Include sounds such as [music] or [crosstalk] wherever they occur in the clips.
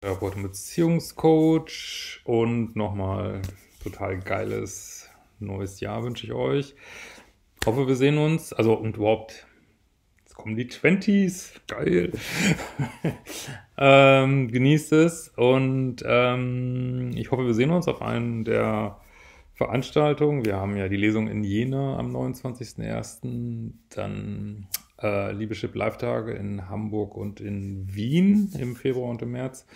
Therapeut und Beziehungscoach und nochmal total geiles neues Jahr wünsche ich euch. Hoffe, wir sehen uns. Also und überhaupt, jetzt kommen die Twenties, geil. [laughs] ähm, genießt es und ähm, ich hoffe, wir sehen uns auf einen der Veranstaltungen. Wir haben ja die Lesung in Jena am 29.01. Dann äh, Liebeschip Live-Tage in Hamburg und in Wien im Februar und im März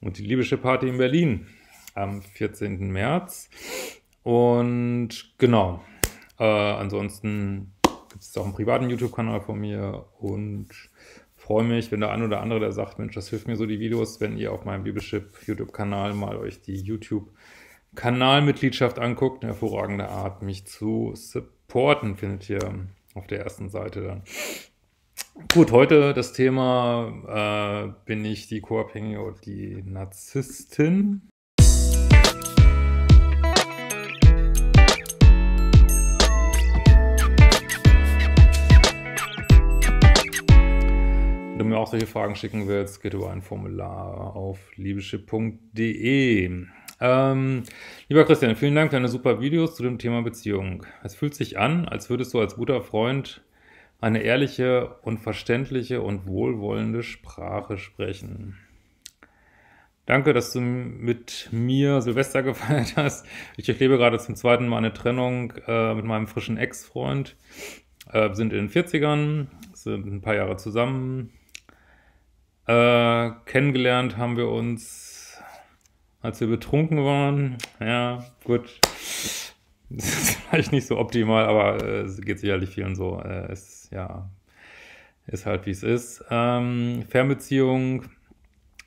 und die Liebeschip Party in Berlin am 14. März. Und genau, äh, ansonsten gibt es auch einen privaten YouTube-Kanal von mir und freue mich, wenn der ein oder andere, der sagt, Mensch, das hilft mir so die Videos, wenn ihr auf meinem Liebeschip YouTube-Kanal mal euch die YouTube-Kanalmitgliedschaft anguckt. Eine hervorragende Art, mich zu supporten, findet ihr auf der ersten Seite dann. Gut, heute das Thema, äh, bin ich die Co-Abhängige oder die Narzisstin? Wenn du mir auch solche Fragen schicken willst, geht über ein Formular auf liebeschipp.de. Ähm, lieber Christian, vielen Dank für deine super Videos zu dem Thema Beziehung. Es fühlt sich an, als würdest du als guter Freund eine ehrliche und verständliche und wohlwollende Sprache sprechen. Danke, dass du mit mir Silvester [laughs] gefeiert hast. Ich erlebe gerade zum zweiten Mal eine Trennung äh, mit meinem frischen Ex-Freund. Äh, wir sind in den 40ern, sind ein paar Jahre zusammen. Äh, kennengelernt haben wir uns als wir betrunken waren. Ja, gut. Das ist [laughs] vielleicht nicht so optimal, aber äh, es geht sicherlich vielen so. Äh, es ja, ist halt wie es ist. Ähm, Fernbeziehung,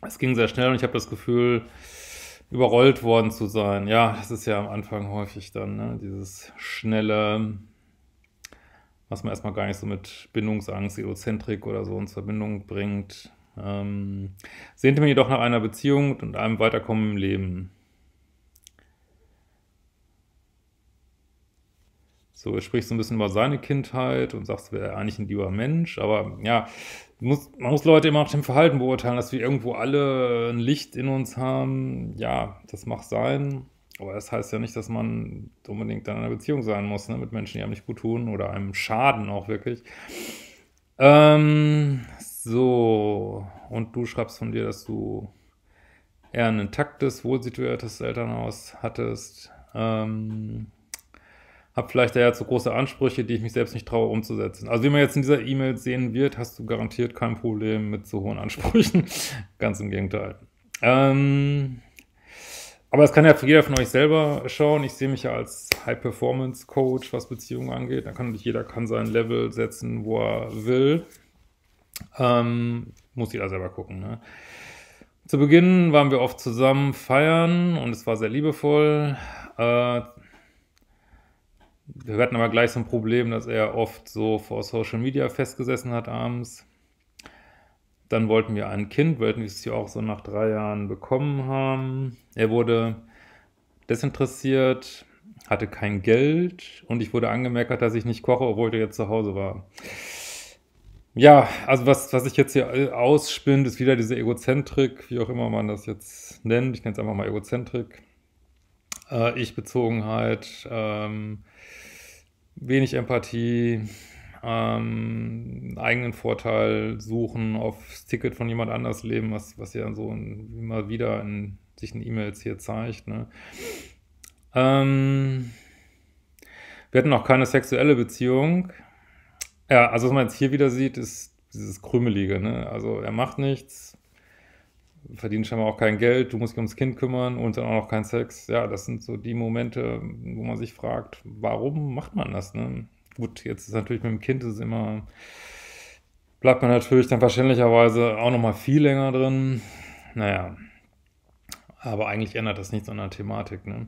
es ging sehr schnell und ich habe das Gefühl, überrollt worden zu sein. Ja, das ist ja am Anfang häufig dann, ne? dieses schnelle, was man erstmal gar nicht so mit Bindungsangst, Egozentrik oder so in Verbindung bringt. Ähm, sehnte mich jedoch nach einer Beziehung und einem Weiterkommen im Leben. So, er spricht so ein bisschen über seine Kindheit und sagt, er wäre eigentlich ein lieber Mensch, aber ja, muss, man muss Leute immer nach dem Verhalten beurteilen, dass wir irgendwo alle ein Licht in uns haben. Ja, das mag sein, aber das heißt ja nicht, dass man unbedingt in einer Beziehung sein muss, ne, mit Menschen, die einem nicht gut tun oder einem schaden auch wirklich. Ähm, so, und du schreibst von dir, dass du eher ein intaktes, wohlsituiertes Elternhaus hattest. Ähm, hab vielleicht daher zu große Ansprüche, die ich mich selbst nicht traue umzusetzen. Also wie man jetzt in dieser E-Mail sehen wird, hast du garantiert kein Problem mit so hohen Ansprüchen. [laughs] Ganz im Gegenteil. Ähm, aber es kann ja jeder von euch selber schauen. Ich sehe mich ja als High-Performance-Coach, was Beziehungen angeht. Da kann natürlich jeder kann sein Level setzen, wo er will. Ähm, muss jeder selber gucken. Ne? Zu Beginn waren wir oft zusammen feiern und es war sehr liebevoll. Äh, wir hatten aber gleich so ein Problem, dass er oft so vor Social Media festgesessen hat abends. Dann wollten wir ein Kind, wollten wir es ja auch so nach drei Jahren bekommen haben. Er wurde desinteressiert, hatte kein Geld und ich wurde angemerkt, dass ich nicht koche, obwohl er jetzt zu Hause war. Ja, also was, was ich jetzt hier ausspinnt, ist wieder diese Egozentrik, wie auch immer man das jetzt nennt. Ich nenne es einfach mal Egozentrik. Äh, Ich-Bezogenheit, ähm, wenig Empathie, ähm, eigenen Vorteil suchen, aufs Ticket von jemand anders leben, was, was ja so immer wieder in sich in E-Mails hier zeigt. Ne? Ähm, wir hatten auch keine sexuelle Beziehung. Ja, also was man jetzt hier wieder sieht, ist dieses Krümelige. Ne? Also er macht nichts, verdient scheinbar auch kein Geld, du musst dich ums Kind kümmern und dann auch noch kein Sex. Ja, das sind so die Momente, wo man sich fragt, warum macht man das? Ne? Gut, jetzt ist natürlich mit dem Kind ist immer, bleibt man natürlich dann wahrscheinlicherweise auch noch mal viel länger drin. Naja, aber eigentlich ändert das nichts an der Thematik. Ne?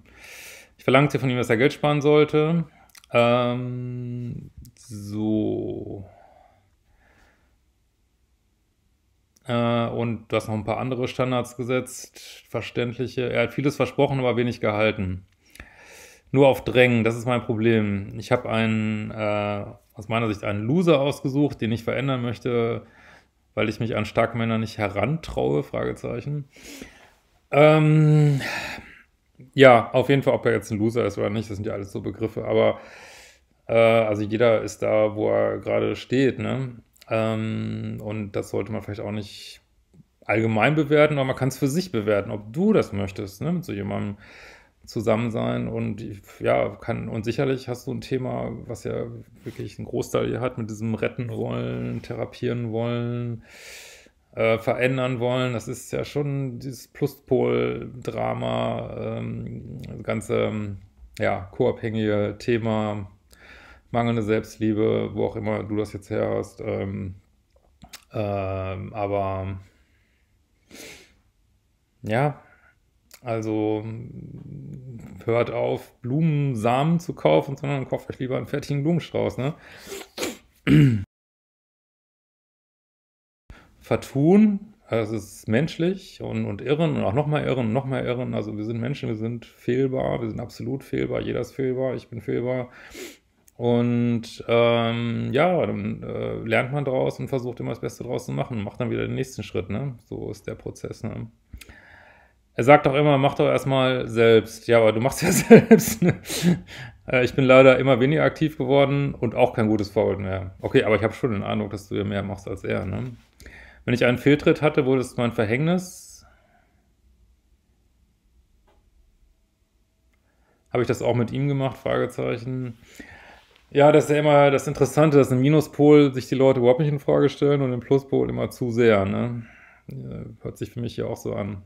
Ich verlangte von ihm, dass er Geld sparen sollte. Ähm, so. Äh, und du hast noch ein paar andere Standards gesetzt, verständliche. Er hat vieles versprochen, aber wenig gehalten. Nur auf Drängen, das ist mein Problem. Ich habe einen, äh, aus meiner Sicht einen Loser ausgesucht, den ich verändern möchte, weil ich mich an starke Männer nicht herantraue, Fragezeichen. Ähm, ja, auf jeden Fall, ob er jetzt ein Loser ist oder nicht, das sind ja alles so Begriffe, aber äh, also jeder ist da, wo er gerade steht, ne? Ähm, und das sollte man vielleicht auch nicht allgemein bewerten, aber man kann es für sich bewerten, ob du das möchtest, ne? mit so jemandem zusammen sein und ja, kann, und sicherlich hast du ein Thema, was ja wirklich einen Großteil hier hat, mit diesem retten wollen, therapieren wollen, äh, verändern wollen. Das ist ja schon dieses Pluspol-Drama, ähm, das ganze, ja, co-abhängige Thema, mangelnde Selbstliebe, wo auch immer du das jetzt her hast. Ähm, ähm, aber ja, also hört auf, Blumensamen zu kaufen, sondern kauft euch lieber einen fertigen Blumenstrauß, ne? Vertun, also es ist menschlich und, und irren und auch nochmal irren und nochmal irren. Also wir sind Menschen, wir sind fehlbar, wir sind absolut fehlbar, jeder ist fehlbar, ich bin fehlbar. Und ähm, ja, dann äh, lernt man daraus und versucht immer das Beste draus zu machen, macht dann wieder den nächsten Schritt, ne? So ist der Prozess, ne? Er sagt auch immer, mach doch erstmal selbst. Ja, aber du machst [laughs] ja selbst. Ne? Äh, ich bin leider immer weniger aktiv geworden und auch kein gutes Vorbild mehr. Okay, aber ich habe schon den Eindruck, dass du ja mehr machst als er. Ne? Wenn ich einen Fehltritt hatte, wurde es mein Verhängnis. Habe ich das auch mit ihm gemacht? Fragezeichen. Ja, das ist ja immer das Interessante, dass im Minuspol sich die Leute überhaupt nicht in Frage stellen und im Pluspol immer zu sehr. Ne? Ja, hört sich für mich hier auch so an.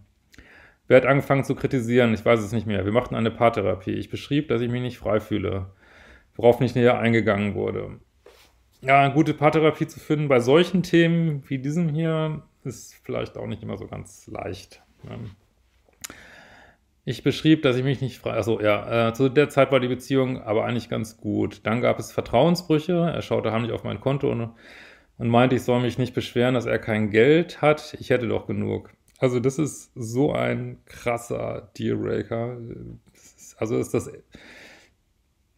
Wer hat angefangen zu kritisieren? Ich weiß es nicht mehr. Wir machten eine Paartherapie. Ich beschrieb, dass ich mich nicht frei fühle, worauf nicht näher eingegangen wurde. Ja, eine gute Paartherapie zu finden bei solchen Themen wie diesem hier ist vielleicht auch nicht immer so ganz leicht. Ne? Ich beschrieb, dass ich mich nicht frei, also ja, äh, zu der Zeit war die Beziehung aber eigentlich ganz gut. Dann gab es Vertrauensbrüche, er schaute heimlich auf mein Konto und, und meinte, ich soll mich nicht beschweren, dass er kein Geld hat, ich hätte doch genug. Also das ist so ein krasser Dealbreaker. Also ist das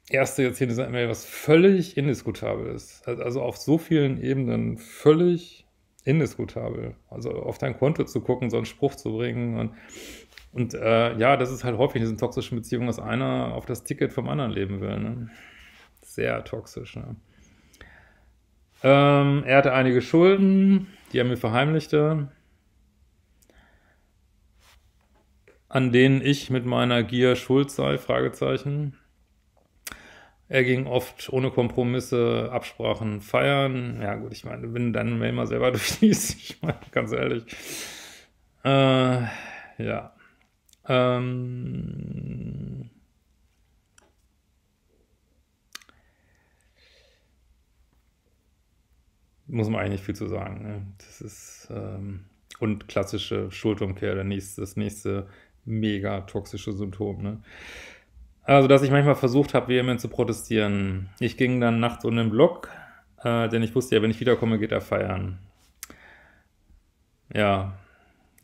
erste jetzt hier in dieser E-Mail, was völlig indiskutabel ist. Also auf so vielen Ebenen völlig indiskutabel. Also auf dein Konto zu gucken, so einen Spruch zu bringen und und äh, ja, das ist halt häufig in diesen toxischen Beziehungen, dass einer auf das Ticket vom anderen leben will. Ne? Sehr toxisch. Ne? Ähm, er hatte einige Schulden, die er mir verheimlichte. an denen ich mit meiner Gier schuld sei, Fragezeichen. Er ging oft ohne Kompromisse, Absprachen feiern. Ja gut, ich meine, wenn Mail mal selber [laughs] durchliest, ich meine, ganz ehrlich. Äh, ja. Ähm, muss man eigentlich viel zu sagen. Ne? Das ist ähm, und klassische Schuldumkehr, der nächste, das nächste mega toxische Symptom. Ne? Also, dass ich manchmal versucht habe, vehement zu protestieren. Ich ging dann nachts um den Block, äh, denn ich wusste ja, wenn ich wiederkomme, geht er feiern. Ja,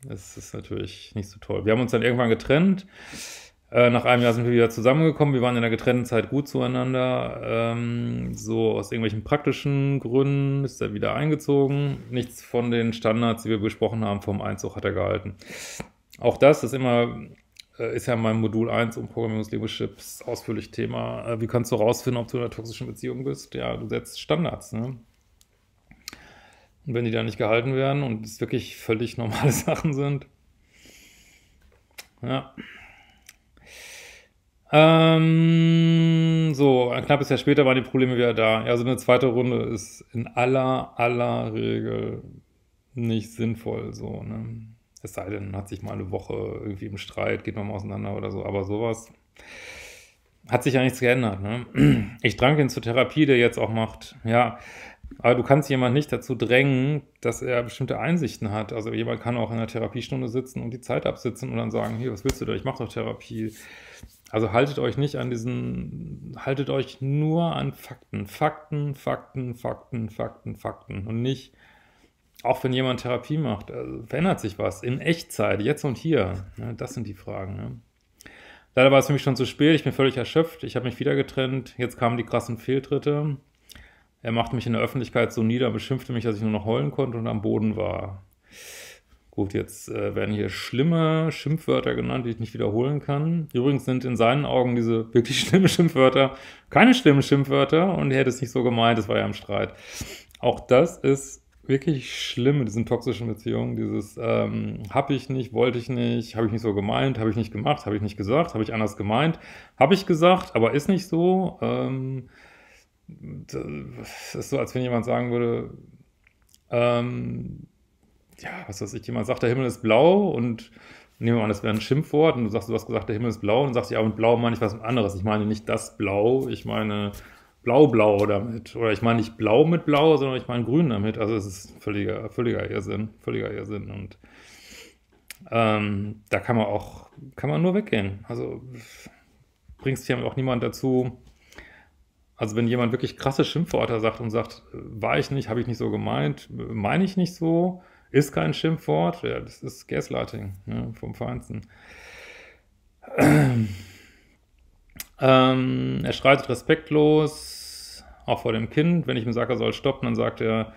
das ist natürlich nicht so toll. Wir haben uns dann irgendwann getrennt. Äh, nach einem Jahr sind wir wieder zusammengekommen. Wir waren in der getrennten Zeit gut zueinander. Ähm, so aus irgendwelchen praktischen Gründen ist er wieder eingezogen. Nichts von den Standards, die wir besprochen haben, vom Einzug hat er gehalten. Auch das ist immer, äh, ist ja in meinem Modul 1 um Programmierungsleaderships ausführlich Thema. Äh, wie kannst du rausfinden, ob du in einer toxischen Beziehung bist? Ja, du setzt Standards, ne? Und wenn die da nicht gehalten werden und es wirklich völlig normale [laughs] Sachen sind, ja. Ähm, so, ein knappes Jahr später waren die Probleme wieder da. Ja, so eine zweite Runde ist in aller, aller Regel nicht sinnvoll, so, ne? Es sei denn, hat sich mal eine Woche irgendwie im Streit, geht man mal auseinander oder so. Aber sowas hat sich ja nichts geändert. Ne? Ich drang ihn zur Therapie, der jetzt auch macht. Ja, aber du kannst jemand nicht dazu drängen, dass er bestimmte Einsichten hat. Also jemand kann auch in einer Therapiestunde sitzen und die Zeit absitzen und dann sagen, hier, was willst du da? Ich mache doch Therapie. Also haltet euch nicht an diesen, haltet euch nur an Fakten. Fakten, Fakten, Fakten, Fakten, Fakten. Und nicht auch wenn jemand Therapie macht, also verändert sich was in Echtzeit, jetzt und hier. Das sind die Fragen. Ne? Leider war es für mich schon zu spät, ich bin völlig erschöpft, ich habe mich wieder getrennt, jetzt kamen die krassen Fehltritte. Er machte mich in der Öffentlichkeit so nieder, beschimpfte mich, dass ich nur noch heulen konnte und am Boden war. Gut, jetzt äh, werden hier schlimme Schimpfwörter genannt, die ich nicht wiederholen kann. Übrigens sind in seinen Augen diese wirklich [laughs] schlimmen Schimpfwörter keine schlimmen Schimpfwörter und er hätte es nicht so gemeint, es war ja im Streit. Auch das ist wirklich schlimm in diesen toxischen Beziehungen, dieses ähm, habe ich nicht, wollte ich nicht, habe ich nicht so gemeint, habe ich nicht gemacht, habe ich nicht gesagt, habe ich anders gemeint, habe ich gesagt, aber ist nicht so. Ähm, das ist so, als wenn jemand sagen würde, ähm, ja, was weiß ich, jemand sagt, der Himmel ist blau und nehmen wir an, das wäre ein Schimpfwort und du sagst, du hast gesagt, der Himmel ist blau und sagst, ja, mit blau meine ich was anderes. Ich meine nicht das Blau, ich meine blau-blau damit. Oder ich meine nicht blau mit blau, sondern ich meine grün damit. Also es ist völliger, völliger Irrsinn, völliger Irrsinn und ähm, da kann man auch, kann man nur weggehen. Also bringst hier auch niemand dazu, also wenn jemand wirklich krasse Schimpfworte sagt und sagt, war ich nicht, habe ich nicht so gemeint, meine ich nicht so, ist kein Schimpfwort, ja, das ist Gaslighting ne, vom Feinsten. [clears throat] Ähm, er schreitet respektlos, auch vor dem Kind. Wenn ich ihm sage, er soll stoppen, dann sagt er,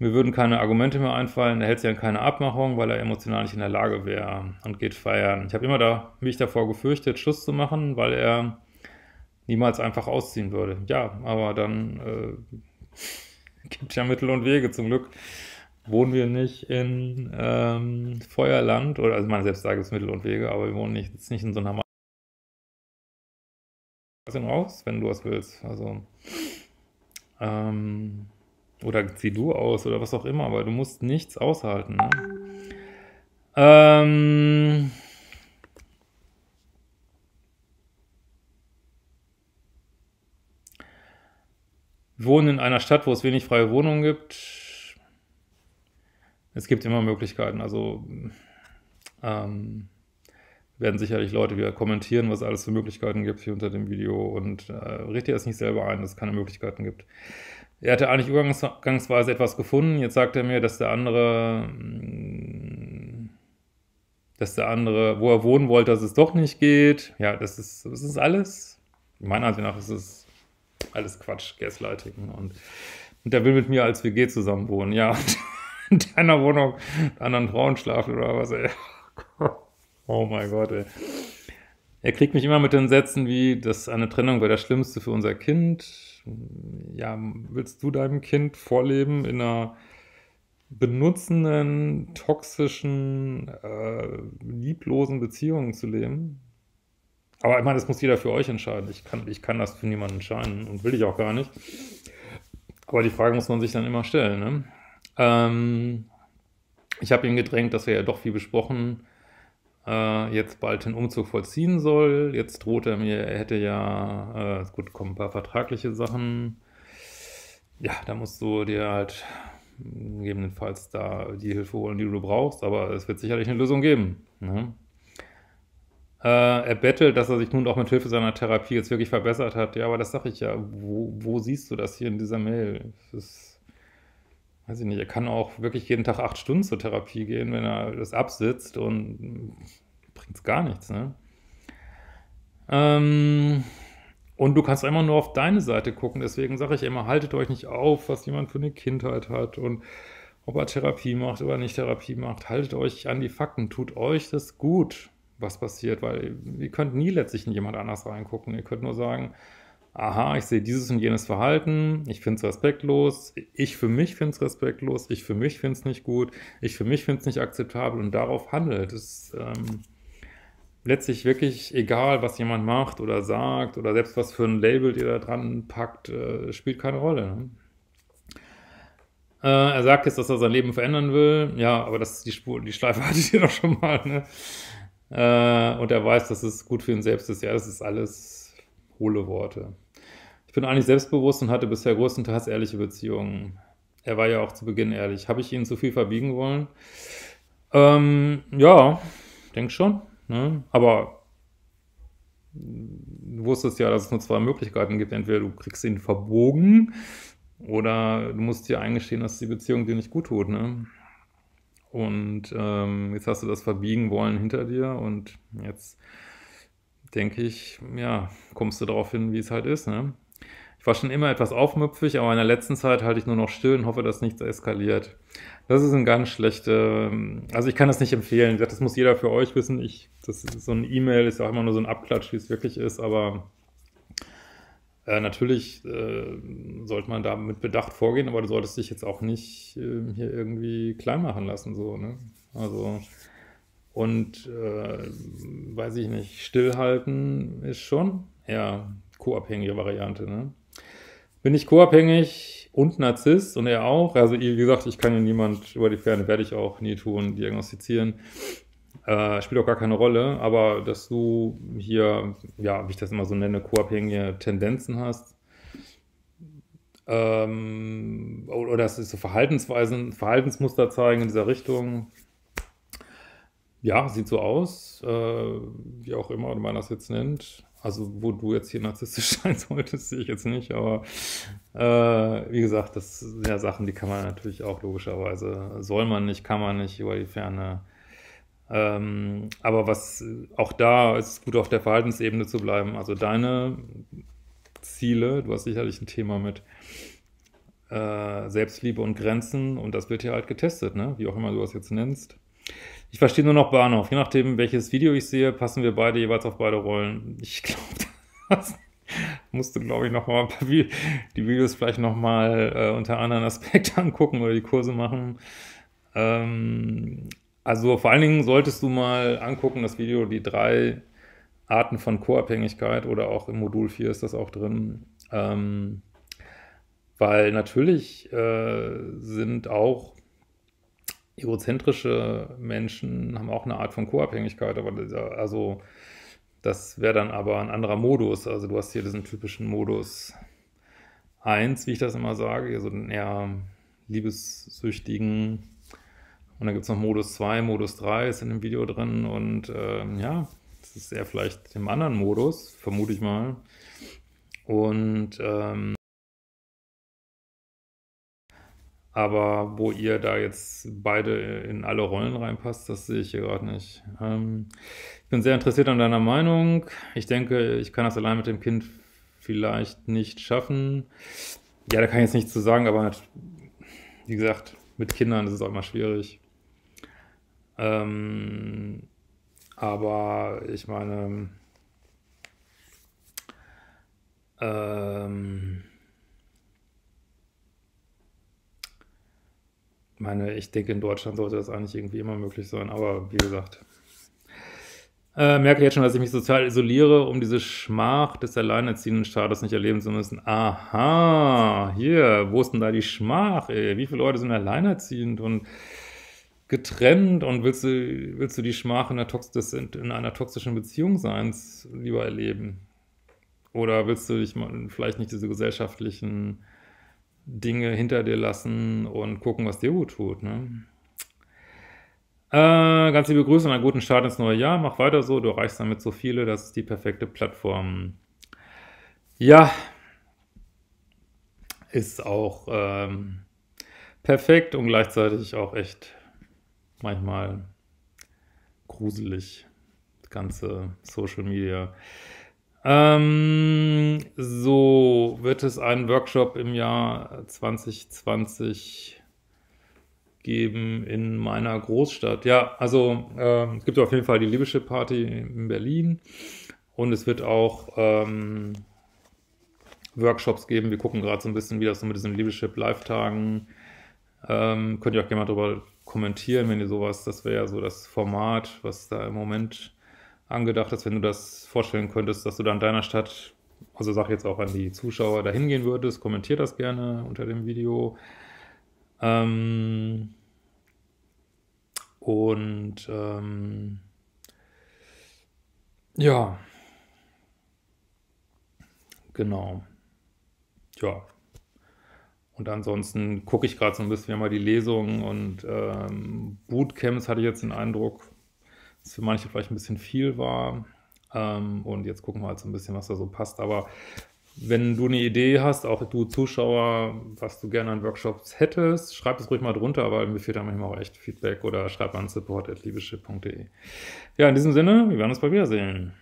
mir würden keine Argumente mehr einfallen, er hält sich an keine Abmachung, weil er emotional nicht in der Lage wäre und geht feiern. Ich habe immer da, mich davor gefürchtet, Schluss zu machen, weil er niemals einfach ausziehen würde. Ja, aber dann äh, [laughs] gibt es ja Mittel und Wege. Zum Glück wohnen wir nicht in ähm, Feuerland, oder also man selbst sagt es Mittel und Wege, aber wir wohnen nicht, jetzt nicht in so einer raus, wenn du was willst. Also, ähm, oder zieh du aus oder was auch immer, aber du musst nichts aushalten. Ne? Ähm, wohnen in einer Stadt, wo es wenig freie Wohnungen gibt. Es gibt immer Möglichkeiten, also ähm, werden sicherlich Leute wieder kommentieren, was es alles für Möglichkeiten gibt hier unter dem Video und äh, richte es nicht selber ein, dass es keine Möglichkeiten gibt. Er hatte eigentlich übergangsweise etwas gefunden, jetzt sagt er mir, dass der andere, mm, dass der andere, wo er wohnen wollte, dass es doch nicht geht. Ja, das ist, das ist alles, meiner Ansicht nach ist es alles Quatsch, Gaslighting und, und der will mit mir als WG zusammen wohnen, ja, [laughs] in deiner Wohnung mit anderen Frauen schlafen oder was, ey. Oh mein Gott, ey. Er kriegt mich immer mit den Sätzen wie, dass eine Trennung wäre das Schlimmste für unser Kind. Ja, willst du deinem Kind vorleben, in einer benutzenden, toxischen, äh, lieblosen Beziehung zu leben? Aber ich meine, das muss jeder für euch entscheiden. Ich kann, ich kann das für niemanden entscheiden und will ich auch gar nicht. Aber die Frage muss man sich dann immer stellen. Ne? Ähm, ich habe ihn gedrängt, dass wir ja doch viel besprochen äh, jetzt bald den Umzug vollziehen soll. Jetzt droht er mir, er hätte ja, äh, gut, kommen ein paar vertragliche Sachen. Ja, da musst du dir halt gegebenenfalls da die Hilfe holen, die du brauchst, aber es wird sicherlich eine Lösung geben. Ne? Äh, er bettelt, dass er sich nun auch mit Hilfe seiner Therapie jetzt wirklich verbessert hat. Ja, aber das sage ich ja. Wo, wo, siehst du das hier in dieser Mail? Das ist, weiß ich nicht, er kann auch wirklich jeden Tag acht Stunden zur Therapie gehen, wenn er das absitzt und bringt es gar nichts, ne? Ähm, und du kannst immer nur auf deine Seite gucken, deswegen sage ich immer, haltet euch nicht auf, was jemand für eine Kindheit hat und ob er Therapie macht oder nicht Therapie macht, haltet euch an die Fakten, tut euch das gut, was passiert, weil ihr könnt nie letztlich in jemand anders reingucken, ihr könnt nur sagen, aha, ich sehe dieses und jenes Verhalten, ich finde es respektlos, ich für mich finde es respektlos, ich für mich finde es nicht gut, ich für mich finde es nicht akzeptabel und darauf handelt. Es ist ähm, letztlich wirklich egal, was jemand macht oder sagt oder selbst was für ein Label ihr da dran packt, äh, spielt keine Rolle. Ne? Äh, er sagt jetzt, dass er sein Leben verändern will, ja, aber das die Spur, die Schleife [laughs] hatte ich hier doch schon mal, ne? Äh, und er weiß, dass es gut für ihn selbst ist. Ja, das ist alles hohle Worte. Ich bin eigentlich selbstbewusst und hatte bisher größtenteils ehrliche Beziehungen. Er war ja auch zu Beginn ehrlich. Habe ich ihn zu viel verbiegen wollen? Ähm, ja, denk schon. Ne? Aber du wusstest ja, dass es nur zwei Möglichkeiten gibt. Entweder du kriegst ihn verbogen oder du musst dir eingestehen, dass die Beziehung dir nicht gut tut. Ne? Und ähm, jetzt hast du das verbiegen wollen hinter dir und jetzt denke ich, ja, kommst du darauf hin, wie es halt ist. Ne? Ich war schon immer etwas aufmüpfig, aber in der letzten Zeit halte ich nur noch still und hoffe, dass nichts eskaliert. Das ist ein ganz schlechte, also ich kann das nicht empfehlen. Das muss jeder für euch wissen. Ich, das ist so ein E-Mail ist ja auch immer nur so ein Abklatsch, wie es wirklich ist, aber äh, natürlich äh, sollte man da mit Bedacht vorgehen, aber du solltest dich jetzt auch nicht äh, hier irgendwie klein machen lassen, so, ne? Also, und, äh, weiß ich nicht, stillhalten ist schon eher co-abhängige Variante, ne? Bin ich co-abhängig und Narzisst und er auch. Also wie gesagt, ich kann ja niemand über die Ferne, werde ich auch nie tun, diagnostizieren. Äh, spielt auch gar keine Rolle, aber dass du hier, ja, wie ich das immer so nenne, co-abhängige Tendenzen hast, ähm, oder dass es so Verhaltensweisen, Verhaltensmuster zeigen in dieser Richtung, ja, sieht so aus, äh, wie auch immer man das jetzt nennt. Also, wo du jetzt hier narzisstisch [laughs] sein solltest, sehe ich jetzt nicht, aber äh, wie gesagt, das sind ja Sachen, die kann man natürlich auch logischerweise, soll man nicht, kann man nicht über die Ferne. Ähm, aber was auch da ist gut, auf der Verhaltensebene zu bleiben. Also deine Ziele, du hast sicherlich ein Thema mit äh, Selbstliebe und Grenzen und das wird hier halt getestet, ne? wie auch immer du das jetzt nennst. Ich verstehe nur noch Bahnhof. Je nachdem, welches Video ich sehe, passen wir beide jeweils auf beide Rollen. Ich glaube, [laughs] das musste, glaube ich, nochmal die Videos vielleicht nochmal äh, unter anderen Aspekten [laughs] angucken oder die Kurse machen. Ähm, also vor allen Dingen solltest du mal angucken, das Video, die drei Arten von Co-Abhängigkeit oder auch im Modul 4 ist das auch drin. Ähm, weil natürlich äh, sind auch egozentrische Menschen haben auch eine Art von Co-Abhängigkeit, aber dieser, also das wäre dann aber ein anderer Modus. Also du hast hier diesen typischen Modus 1, wie ich das immer sage, so einen eher liebessüchtigen. Und dann gibt es noch Modus 2, Modus 3 ist in dem Video drin. Und ähm, ja, das ist eher vielleicht im anderen Modus, vermute ich mal. Und ähm, Aber wo ihr da jetzt beide in alle Rollen reinpasst, das sehe ich hier gerade nicht. Ähm, ich bin sehr interessiert an deiner Meinung. Ich denke, ich kann das allein mit dem Kind vielleicht nicht schaffen. Ja, da kann ich jetzt nichts zu sagen, aber wie gesagt, mit Kindern ist es auch immer schwierig. Ähm, aber ich meine, ähm, meine, ich denke, in Deutschland sollte das eigentlich irgendwie immer möglich sein, aber wie gesagt, äh, merke jetzt schon, dass ich mich sozial isoliere, um diese Schmach des alleinerziehenden Status nicht erleben zu müssen. Aha, hier, wo ist denn da die Schmach, ey? Wie viele Leute sind alleinerziehend und getrennt und willst du, willst du die Schmach in einer, Tox in einer toxischen Beziehung sein, lieber erleben? Oder willst du dich mal vielleicht nicht diese gesellschaftlichen Dinge hinter dir lassen und gucken, was dir gut tut. Ne? Äh, ganz liebe Grüße und einen guten Start ins neue Jahr. Mach weiter so, du erreichst damit so viele, das ist die perfekte Plattform. Ja, ist auch ähm, perfekt und gleichzeitig auch echt manchmal gruselig, das ganze Social Media. Ähm, so wird es einen Workshop im Jahr 2020 geben in meiner Großstadt. Ja, also äh, es gibt auf jeden Fall die Liebeschip Party in Berlin und es wird auch ähm, Workshops geben. Wir gucken gerade so ein bisschen, wie das so mit diesen Liebeschip Live-Tagen. Ähm, könnt ihr auch gerne mal drüber kommentieren, wenn ihr sowas, das wäre ja so das Format, was da im Moment angedacht ist, wenn du das vorstellen könntest, dass du da in deiner Stadt, also sag jetzt auch an die Zuschauer, da hingehen würdest, kommentier das gerne unter dem Video. Ähm, und ähm, ja, genau. Ja. Und ansonsten gucke ich gerade so ein bisschen mal die Lesungen und ähm, Bootcamps hatte ich jetzt den Eindruck, was für manche vielleicht ein bisschen viel war. Ähm, und jetzt gucken wir halt so ein bisschen, was da so passt. Aber wenn du eine Idee hast, auch du Zuschauer, was du gerne an Workshops hättest, schreib es ruhig mal drunter, aber mir fehlt da manchmal auch echt Feedback oder schreib an support.liebeschip.de. Ja, in diesem Sinne, wir werden uns bald wiedersehen.